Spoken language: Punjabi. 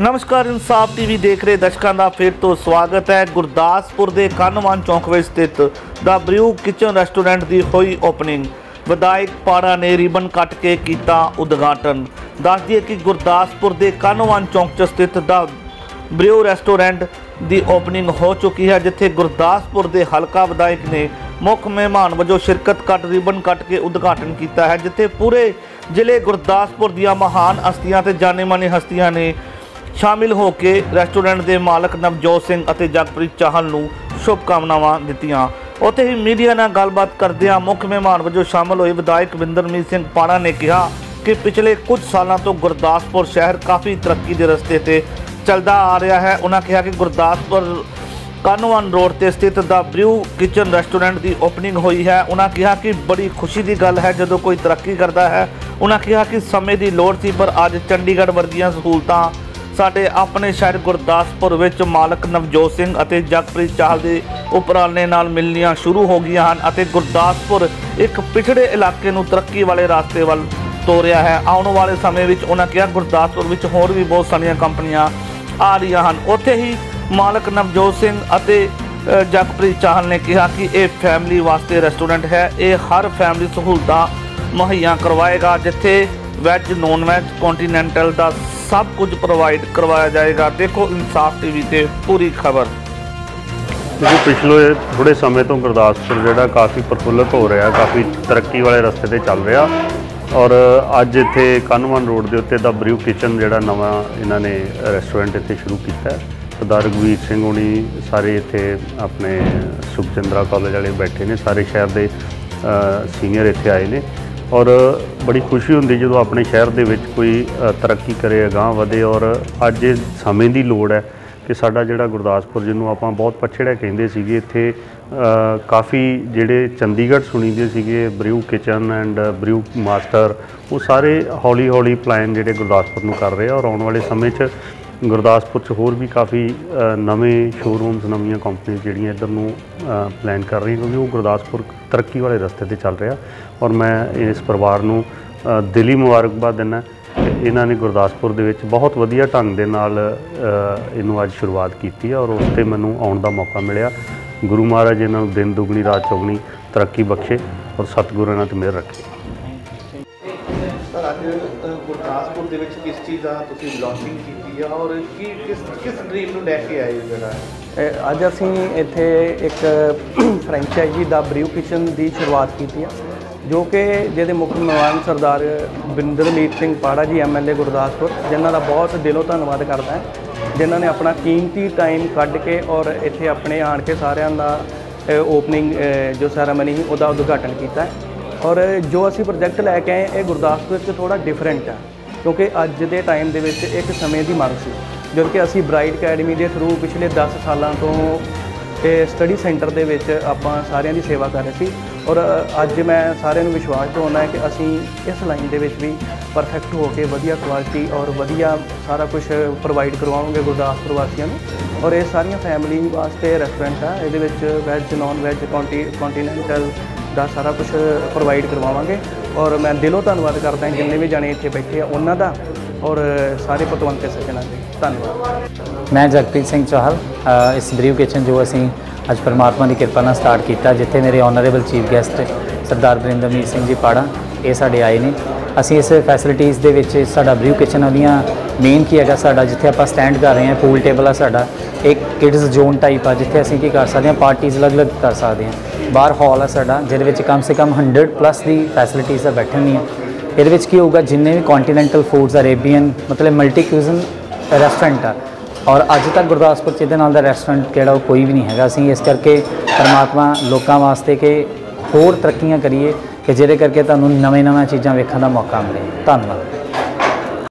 ਨਮਸਕਾਰ ਇਨਸਾਫ ਟੀਵੀ ਦੇਖ ਰਹੇ ਦਰਸ਼ਕਾਂ ਦਾ ਫਿਰ ਤੋਂ ਸਵਾਗਤ ਹੈ। ਗੁਰਦਾਸਪੁਰ ਦੇ ਕਨਵਾਨ ਚੌਂਕ ਵਿੱਚ ਸਥਿਤ ਦਾ ਬ੍ਰਿਊ ਕਿਚਨ ਰੈਸਟੋਰੈਂਟ ਦੀ ਹੋਈ ਓਪਨਿੰਗ। ਵਿਧਾਇਕ ਪਾੜਾ ਨੇ ਰਿਬਨ ਕੱਟ ਕੇ ਕੀਤਾ ਉਦਘਾਟਨ। ਦੱਸ ਦਈਏ ਕਿ ਗੁਰਦਾਸਪੁਰ ਦੇ ਕਨਵਾਨ ਚੌਂਕ 'ਚ ਸਥਿਤ ਦਾ ਬ੍ਰਿਊ ਰੈਸਟੋਰੈਂਟ ਦੀ ਓਪਨਿੰਗ ਹੋ ਚੁੱਕੀ ਹੈ, ਜਿੱਥੇ ਗੁਰਦਾਸਪੁਰ ਦੇ ਹਲਕਾ ਵਿਧਾਇਕ ਨੇ ਮੁੱਖ ਮਹਿਮਾਨ ਵਜੋਂ ਸ਼ਿਰਕਤ ਕੱਟ, ਰਿਬਨ ਕੱਟ ਕੇ ਉਦਘਾਟਨ ਕੀਤਾ ਹੈ, ਜਿੱਥੇ ਪੂਰੇ ਜ਼ਿਲ੍ਹੇ ਗੁਰਦਾਸਪੁਰ ਦੀਆਂ ਮਹਾਨ ਹਸਤੀਆਂ ਤੇ ਜਾਣੇ-ਮਾਣੇ ਹਸਤੀਆਂ ਨੇ ਸ਼ਾਮਿਲ ਹੋ ਕੇ ਰੈਸਟੋਰੈਂਟ ਦੇ ਮਾਲਕ ਨਵਜੋਤ ਸਿੰਘ ਅਤੇ ਜਗਪ੍ਰੀਤ ਚਾਹਲ ਨੂੰ ਸ਼ੁਭਕਾਮਨਾਵਾਂ ਦਿੱਤੀਆਂ। ਉੱਥੇ ਹੀ ਮੀਡੀਆ ਨਾਲ ਗੱਲਬਾਤ ਕਰਦਿਆਂ ਮੁੱਖ ਮਹਿਮਾਨ ਵਜੋਂ ਸ਼ਾਮਲ ਹੋਏ ਵਿਧਾਇਕ ਵਿੰਦਰਮੀਤ ਸਿੰਘ ਪਾਣਾ ਨੇ ਕਿਹਾ ਕਿ ਪਿਛਲੇ ਕੁਝ ਸਾਲਾਂ ਤੋਂ ਗੁਰਦਾਸਪੁਰ ਸ਼ਹਿਰ ਕਾਫੀ ਤਰੱਕੀ ਦੇ ਰਸਤੇ ਤੇ ਚੱਲਦਾ ਆ ਰਿਹਾ ਹੈ। ਉਹਨਾਂ ਕਿਹਾ ਕਿ ਗੁਰਦਾਸਪੁਰ ਕਾਨਵਾਨ ਰੋਡ ਤੇ ਸਥਿਤ ਦਾ ਬ੍ਰਿਊ ਕਿਚਨ ਰੈਸਟੋਰੈਂਟ ਦੀ ਓਪਨਿੰਗ ਹੋਈ ਹੈ। ਉਹਨਾਂ ਕਿਹਾ ਕਿ ਬੜੀ ਖੁਸ਼ੀ ਦੀ ਗੱਲ ਹੈ ਜਦੋਂ ਕੋਈ ਤਰੱਕੀ ਕਰਦਾ ਹੈ। ਉਹਨਾਂ ਕਿਹਾ ਕਿ ਸਮੇਂ ਦੀ ਲੋੜ ਸੀ, ਪਰ ਅੱਜ ਚੰਡੀਗੜ੍ਹ ਵਰਗੀਆਂ ਸਹੂਲਤਾਂ ਸਾਡੇ ਆਪਣੇ ਸ਼ਹਿਰ ਗੁਰਦਾਸਪੁਰ ਵਿੱਚ ਮਾਲਕ ਨਵਜੋਤ ਸਿੰਘ ਅਤੇ ਜਗਪ੍ਰੀਤ ਚਾਹਲ ਦੇ ਉਪਰਾਲੇ ਨਾਲ ਮਿਲਣੀਆਂ ਸ਼ੁਰੂ ਹੋ ਗਈਆਂ ਹਨ ਅਤੇ ਗੁਰਦਾਸਪੁਰ ਇੱਕ ਪਿਛੜੇ ਇਲਾਕੇ ਨੂੰ ਤਰੱਕੀ ਵਾਲੇ ਰਸਤੇ ਵੱਲ ਤੋਰਿਆ ਹੈ। ਆਉਣ ਵਾਲੇ ਸਮੇਂ ਵਿੱਚ ਉਹਨਾਂ ਕਿਹਾ, ਗੁਰਦਾਸਪੁਰ ਵਿੱਚ ਹੋਰ ਵੀ ਬਹੁਤ ਸਾਰੀਆਂ ਕੰਪਨੀਆਂ ਆ ਰਹੀਆਂ ਹਨ। ਉੱਥੇ ਹੀ ਮਾਲਕ ਨਵਜੋਤ ਸਿੰਘ ਅਤੇ ਜਗਪ੍ਰੀਤ ਚਾਹਲ ਨੇ ਕਿਹਾ ਕਿ ਇਹ ਫੈਮਿਲੀ ਵਾਸਤੇ ਰੈਸਟੋਰੈਂਟ ਹੈ। ਇਹ ਹਰ ਫੈਮਿਲੀ ਸਹੂਲਤਾਂ ਮੁਹੱਈਆ ਕਰਵਾਏਗਾ, ਜਿੱਥੇ ਵੈਜ ਨੌਨ ਵੈਜ ਕੰਟੀਨੈਂਟਲ ਦਾ ਸਭ ਕੁਝ ਪ੍ਰੋਵਾਈਡ ਕਰਵਾਇਆ ਜਾਏਗਾ। ਦੇਖੋ ਇਨਸਾਫ ਟੀਵੀ ਤੇ ਪੂਰੀ ਖਬਰ। ਕਿਉਂਕਿ ਪਿਛਲੇ ਥੋੜੇ ਸਮੇਂ ਤੋਂ ਗੁਰਦਾਸਪੁਰ ਜਿਹੜਾ ਕਾਫੀ ਪ੍ਰਫੁੱਲਤ ਹੋ ਰਿਹਾ, ਕਾਫੀ ਤਰੱਕੀ ਵਾਲੇ ਰਸਤੇ ਤੇ ਚੱਲ ਰਿਹਾ। ਔਰ ਅੱਜ ਇੱਥੇ ਕਨਵਨ ਰੋਡ ਦੇ ਉੱਤੇ ਦਾ ਬ੍ਰਿਊ ਕਿਚਨ ਜਿਹੜਾ ਨਵਾਂ ਇਹਨਾਂ ਨੇ ਰੈਸਟੋਰੈਂਟ ਇੱਥੇ ਸ਼ੁਰੂ ਕੀਤਾ ਹੈ। ਸਰਦਾਰ ਰਘਵੀਰ ਸਿੰਘ ਹੋਣੀ ਸਾਰੇ ਇੱਥੇ ਆਪਣੇ ਸੁਖਚੰਦਰਾ ਕਾਲਜ ਵਾਲੇ ਬੈਠੇ ਨੇ। ਸਾਰੇ ਸ਼ਹਿਰ ਦੇ ਸੀਨੀਅਰ ਇੱਥੇ ਆਏ ਨੇ। ਔਰ ਬੜੀ ਖੁਸ਼ੀ ਹੁੰਦੀ ਜਦੋਂ ਆਪਣੇ ਸ਼ਹਿਰ ਦੇ ਵਿੱਚ ਕੋਈ ਤਰੱਕੀ ਕਰੇ, ਅਗਾਂਹ ਵਧੇ ਔਰ ਅੱਜ ਇਹ ਸਮੇਂ ਦੀ ਲੋੜ ਹੈ ਕਿ ਸਾਡਾ ਜਿਹੜਾ ਗੁਰਦਾਸਪੁਰ, ਜਿਹਨੂੰ ਆਪਾਂ ਬਹੁਤ ਪਛੜਿਆ ਕਹਿੰਦੇ ਸੀਗੇ, ਇੱਥੇ ਕਾਫੀ ਜਿਹੜੇ ਚੰਡੀਗੜ੍ਹ ਸੁਣੀਦੇ ਸੀਗੇ, brew kitchen and brew master, ਉਹ ਸਾਰੇ ਹੌਲੀ ਹੌਲੀ ਪਲਾਨ ਜਿਹੜੇ ਗੁਰਦਾਸਪੁਰ ਨੂੰ ਕਰ ਰਹੇ ਆ ਔਰ ਆਉਣ ਵਾਲੇ ਸਮੇਂ 'ਚ ਗੁਰਦਾਸਪੁਰ 'ਚ ਹੋਰ ਵੀ ਕਾਫੀ ਨਵੇਂ ਸ਼ੋਰੂਮਸ ਨਵੀਆਂ ਕੰਪਨੀਆਂ ਜਿਹੜੀਆਂ ਇੱਧਰ ਨੂੰ ਪਲਾਨ ਕਰ ਰਹੀਆਂ ਕਿਉਂਕਿ ਉਹ ਗੁਰਦਾਸਪੁਰ ਤਰੱਕੀ ਵਾਲੇ ਰਸਤੇ ਤੇ ਚੱਲ ਰਿਹਾ ਔਰ ਮੈਂ ਇਸ ਪਰਿਵਾਰ ਨੂੰ ਅ, ਦਿਲੀ ਮੁਬਾਰਕਬਾਦ ਦਿੰਦਾ ਕਿ ਇਹਨਾਂ ਨੇ ਗੁਰਦਾਸਪੁਰ ਦੇ ਵਿੱਚ ਬਹੁਤ ਵਧੀਆ ਢੰਗ ਦੇ ਨਾਲ ਇਹਨੂੰ ਅੱਜ ਸ਼ੁਰੂਆਤ ਕੀਤੀ ਹੈ ਔਰ ਉਸ ਤੇ ਮੈਨੂੰ ਆਉਣ ਦਾ ਮੌਕਾ ਮਿਲਿਆ। ਗੁਰੂ ਮਹਾਰਾਜ ਇਹਨਾਂ ਨੂੰ ਦਿਨ ਦੁਗਣੀ ਰਾਤ ਚੌਗਣੀ ਤਰੱਕੀ ਬਖਸ਼ੇ ਔਰ ਸਤਿਗੁਰੂ ਇਹਨਾਂ ਤੇ ਮਿਹਰ ਰੱਖੇ। ਗੁਰਦਾਸਪੁਰ ਦੇ ਵਿੱਚ ਕਿਸ ਚੀਜ਼ ਦਾ ਤੁਸੀਂ ਲਾਂਚਿੰਗ ਕੀਤੀ ਹੈ ਔਰ ਕੀ ਕਿਸ ਕਿਸ ਡ੍ਰੀਮ ਨੂੰ ਲੈ ਕੇ ਆਏ ਜਿਹੜਾ? ਅੱਜ ਅਸੀਂ ਇੱਥੇ ਇੱਕ ਫਰੈਂਚਾਈਜ਼ੀ ਦਾ ਬ੍ਰਿਊ ਕਿਚਨ ਦੀ ਸ਼ੁਰੂਆਤ ਕੀਤੀ ਆ, ਜੋ ਕਿ ਜਿਹਦੇ ਮੁੱਖ ਮਹਿਮਾਨ ਸਰਦਾਰ ਬਿੰਦਰਮੀਤ ਸਿੰਘ ਪਾੜਾ ਜੀ ਐਮਐਲਏ ਗੁਰਦਾਸਪੁਰ, ਜਿਨ੍ਹਾਂ ਦਾ ਬਹੁਤ ਦਿਲੋਂ ਧੰਨਵਾਦ ਕਰਦਾ ਹਾਂ, ਜਿਨ੍ਹਾਂ ਨੇ ਆਪਣਾ ਕੀਮਤੀ ਟਾਈਮ ਕੱਢ ਕੇ ਔਰ ਇੱਥੇ ਆਪਣੇ ਆਣ ਕੇ ਸਾਰਿਆਂ ਦਾ ਓਪਨਿੰਗ ਜੋ ਸੈਰਾਮਨੀ ਸੀ, ਉਹਦਾ ਉਦਘਾਟਨ ਕੀਤਾ ਔਰ ਜੋ ਅਸੀਂ ਪ੍ਰੋਜੈਕਟ ਲੈ ਕੇ ਆਏ, ਇਹ ਗੁਰਦਾਸਪੁਰ 'ਚ ਥੋੜਾ ਡਿਫਰੈਂਟ ਹੈ ਕਿਉਂਕਿ ਅੱਜ ਦੇ ਟਾਈਮ ਦੇ ਵਿੱਚ ਇੱਕ ਸਮੇਂ ਦੀ ਮੰਗ ਸੀ, ਜਦ ਕਿ ਅਸੀਂ ਬ੍ਰਾਈਟ ਅਕੈਡਮੀ ਦੇ ਥਰੂ ਪਿਛਲੇ 10 ਸਾਲਾਂ ਤੋਂ ਇਹ ਸਟੱਡੀ ਸੈਂਟਰ ਦੇ ਵਿੱਚ ਆਪਾਂ ਸਾਰਿਆਂ ਦੀ ਸੇਵਾ ਕਰ ਰਹੇ ਸੀ ਔਰ ਅੱਜ ਮੈਂ ਸਾਰਿਆਂ ਨੂੰ ਵਿਸ਼ਵਾਸ ਦਿਵਾਉਣਾ ਹੈ ਕਿ ਅਸੀਂ ਇਸ ਲਾਈਨ ਦੇ ਵਿੱਚ ਵੀ ਪਰਫੈਕਟ ਹੋ ਕੇ ਵਧੀਆ ਕੁਆਲਿਟੀ ਔਰ ਵਧੀਆ ਸਾਰਾ ਕੁਝ ਪ੍ਰੋਵਾਈਡ ਕਰਵਾਉਂਗੇ ਗੁਰਦਾਸਪੁਰ ਵਾਸੀਆਂ ਨੂੰ ਔਰ ਇਹ ਸਾਰੀਆਂ ਫੈਮਿਲੀ ਵਾਸਤੇ ਰੈਸਟੋਰੈਂਟ ਆ, ਇਹਦੇ ਵਿੱਚ ਵੈਜ ਨਾਨ ਵੈਜ ਕੰਟੀਨੈਂਟਲ ਦਾ ਸਾਰਾ ਕੁਝ ਪ੍ਰੋਵਾਈਡ ਕਰਵਾਵਾਂਗੇ। ਔਰ ਮੈਂ ਦਿਲੋਂ ਧੰਨਵਾਦ ਕਰਦਾ ਜਿੰਨੇ ਵੀ ਜਾਣੇ ਇੱਥੇ ਬੈਠੇ ਆ, ਉਹਨਾਂ ਦਾ। ਔਰ ਸਾਰੇ ਪਤਵੰਤੇ ਸੱਜਣਾਂ ਦੇ। ਧੰਨਵਾਦ। ਮੈਂ ਜਗਪ੍ਰੀਤ ਸਿੰਘ ਚਾਹਲ ਇਸ ਬਰੀਵ ਕਿਚਨ ਜੋ ਅਸੀਂ ਅੱਜ ਪਰਮਾਤਮਾ ਦੀ ਕਿਰਪਾ ਨਾਲ ਸਟਾਰਟ ਕੀਤਾ, ਜਿੱਥੇ ਮੇਰੇ honourable chief guest Sardar Barindermeet Singh ji Pahra, ਇਹ ਸਾਡੇ ਆਏ ਨੇ। ਅਸੀਂ ਇਸ ਫੈਸਿਲਿਟੀਜ਼ ਦੇ ਵਿੱਚ ਸਾਡਾ ਬਰੀਵ ਕਿਚਨ ਵਾਲੀਆਂ ਮੇਨ ਕੀ ਹੈਗਾ ਸਾਡਾ, ਜਿੱਥੇ ਆਪਾਂ ਸਟੈਂਡ ਕਰ ਰਹੇ ਹਾਂ ਪੂਲ ਟੇਬਲ ਆ ਸਾਡਾ, ਇੱਕ ਕਿਡਸ ਜ਼ੋਨ ਟਾਈਪ ਆ, ਜਿੱਥੇ ਅਸੀਂ ਕੀ ਕਰ ਸਕਦੇ ਹਾਂ ਪਾਰਟੀਆਂ ਅਲੱਗ-ਅਲੱਗ ਕਰ ਸਕਦੇ ਹਾਂ। ਬਾਹਰ ਹਾਲ ਆ ਸਾਡਾ, ਜਿਹਦੇ ਵਿੱਚ ਕਮ ਸੇ ਕਮ 100 ਪਲੱਸ ਦੀ ਫੈਸਿਲਿਟੀਜ਼ ਆ ਬੈਠਣ ਦੀਆਂ ਇਹਦੇ ਵਿੱਚ ਕੀ ਹੋਊਗਾ, ਜਿੰਨੇ ਵੀ ਕੰਟੀਨੈਂਟਲ ਫੂਡਸ ਅਰੇਬੀਅਨ ਮਤਲਬ ਮਲਟੀ ਕਿਊਜ਼ਨ ਰੈਸਟੋਰੈਂਟ ਆ। ਔਰ ਅੱਜ ਤੱਕ ਗੁਰਦਾਸਪੁਰ 'ਚ ਇਹਦੇ ਨਾਲ ਦਾ ਰੈਸਟੋਰੈਂਟ ਕਿਹੜਾ ਉਹ ਕੋਈ ਵੀ ਨਹੀਂ ਹੈਗਾ। ਅਸੀਂ ਇਸ ਕਰਕੇ ਪਰਮਾਤਮਾ ਲੋਕਾਂ ਵਾਸਤੇ ਕਿ ਹੋਰ ਤਰੱਕੀਆਂ ਕਰੀਏ ਕਿ ਜਿਹਦੇ ਕਰਕੇ ਤੁਹਾਨੂੰ ਨਵੇਂ ਨਵੇਂ ਚੀਜ਼ਾਂ ਵੇਖਣ ਦਾ ਮੌਕਾ ਮਿਲੇ। ਧੰਨਵਾਦ।